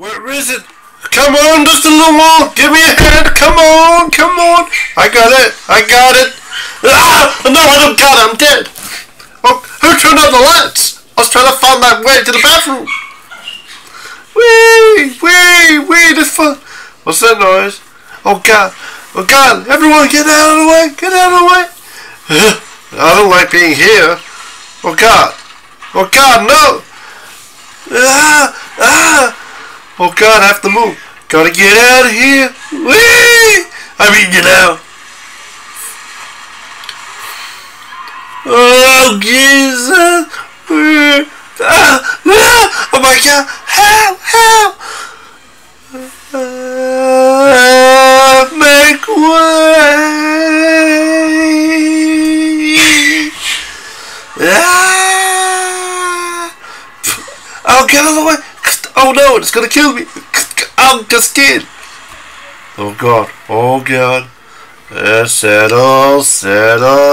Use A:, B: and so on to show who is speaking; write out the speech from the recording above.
A: Where is it? Come on, just a little more. Give me a hand. Come on, come on. I got it. I got it. Ah! No, I don't got it. I'm dead. Oh, who turned on the lights? I was trying to find my way to the bathroom. Wee, wee, wee. This fun. What's that noise? Oh God. Oh God. Everyone, get out of the way. Get out of the way. I don't like being here. Oh God. Oh God, no. Ah. Oh God, I have to move. Gotta get out of here. Whee! I mean, get out. Oh, Jesus. Ah, oh my God. Help, help. Ah, make way. Ah. Oh, get out of the way. Oh no, it's gonna kill me. I'm just scared. Oh God. Oh God. Settle, settle.